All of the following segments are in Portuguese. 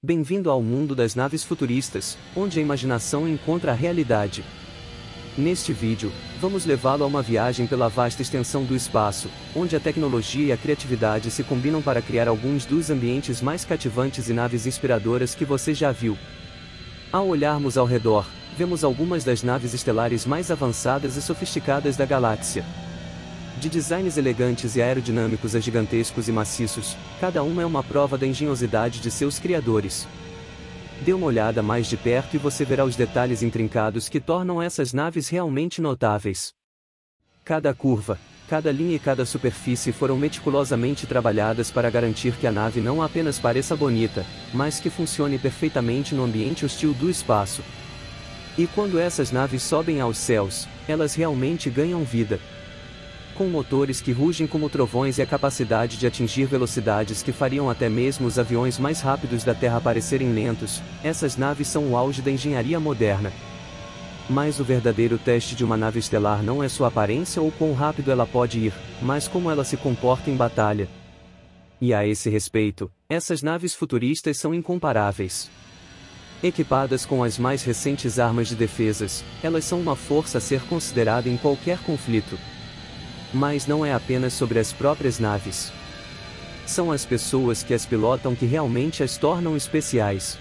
Bem-vindo ao mundo das naves futuristas, onde a imaginação encontra a realidade. Neste vídeo, vamos levá-lo a uma viagem pela vasta extensão do espaço, onde a tecnologia e a criatividade se combinam para criar alguns dos ambientes mais cativantes e naves inspiradoras que você já viu. Ao olharmos ao redor, vemos algumas das naves estelares mais avançadas e sofisticadas da galáxia. De designs elegantes e aerodinâmicos a gigantescos e maciços, cada uma é uma prova da engenhosidade de seus criadores. Dê uma olhada mais de perto e você verá os detalhes intrincados que tornam essas naves realmente notáveis. Cada curva, cada linha e cada superfície foram meticulosamente trabalhadas para garantir que a nave não apenas pareça bonita, mas que funcione perfeitamente no ambiente hostil do espaço. E quando essas naves sobem aos céus, elas realmente ganham vida, com motores que rugem como trovões e a capacidade de atingir velocidades que fariam até mesmo os aviões mais rápidos da Terra parecerem lentos, essas naves são o auge da engenharia moderna. Mas o verdadeiro teste de uma nave estelar não é sua aparência ou quão rápido ela pode ir, mas como ela se comporta em batalha. E a esse respeito, essas naves futuristas são incomparáveis. Equipadas com as mais recentes armas de defesas, elas são uma força a ser considerada em qualquer conflito, mas não é apenas sobre as próprias naves. São as pessoas que as pilotam que realmente as tornam especiais.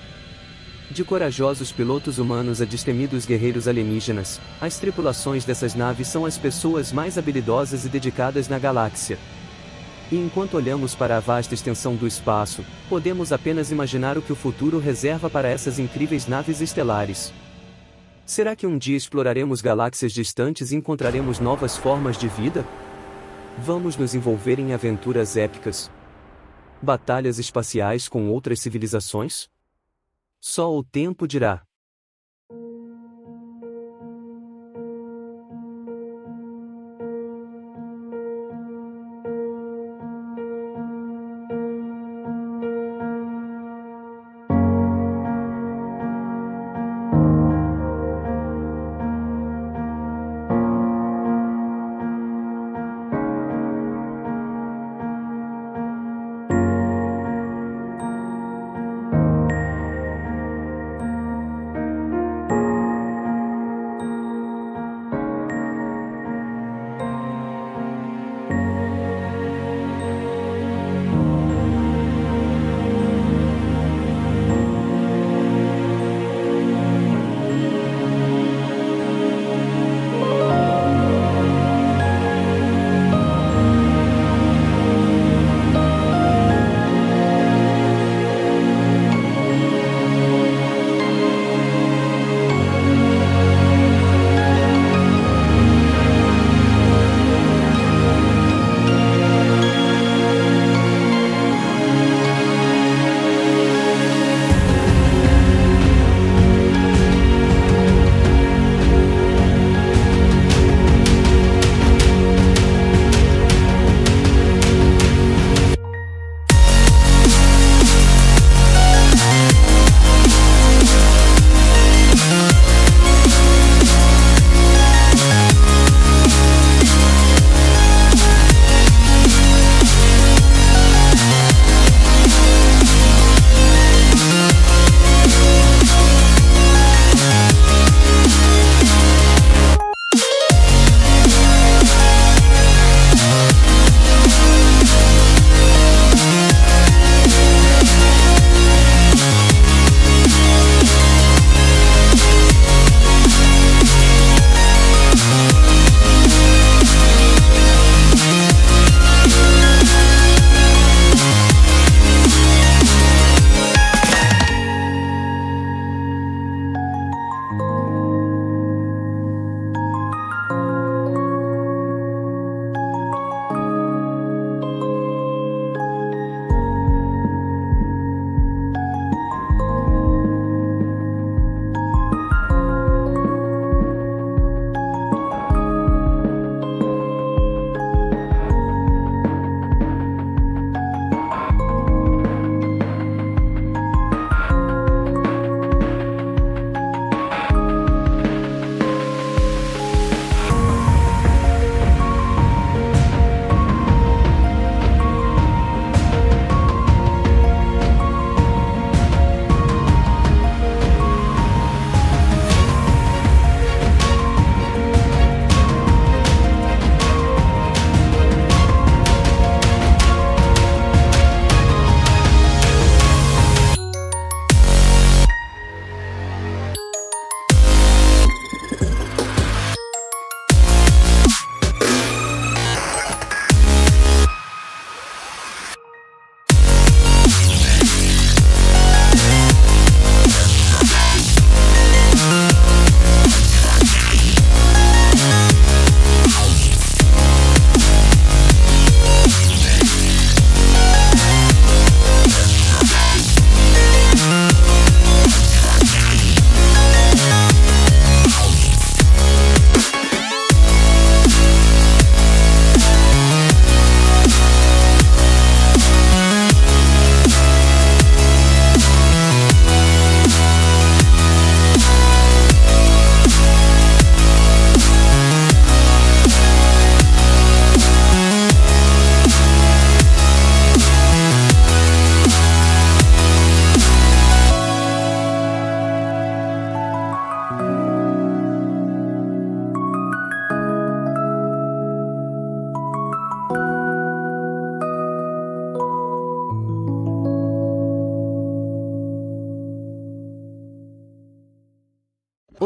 De corajosos pilotos humanos a destemidos guerreiros alienígenas, as tripulações dessas naves são as pessoas mais habilidosas e dedicadas na galáxia. E enquanto olhamos para a vasta extensão do espaço, podemos apenas imaginar o que o futuro reserva para essas incríveis naves estelares. Será que um dia exploraremos galáxias distantes e encontraremos novas formas de vida? Vamos nos envolver em aventuras épicas? Batalhas espaciais com outras civilizações? Só o tempo dirá.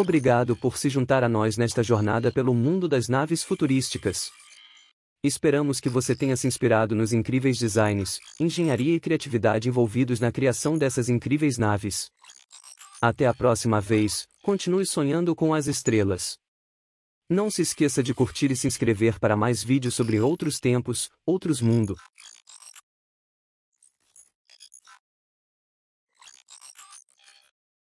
Obrigado por se juntar a nós nesta jornada pelo mundo das naves futurísticas. Esperamos que você tenha se inspirado nos incríveis designs, engenharia e criatividade envolvidos na criação dessas incríveis naves. Até a próxima vez, continue sonhando com as estrelas. Não se esqueça de curtir e se inscrever para mais vídeos sobre outros tempos, outros mundo.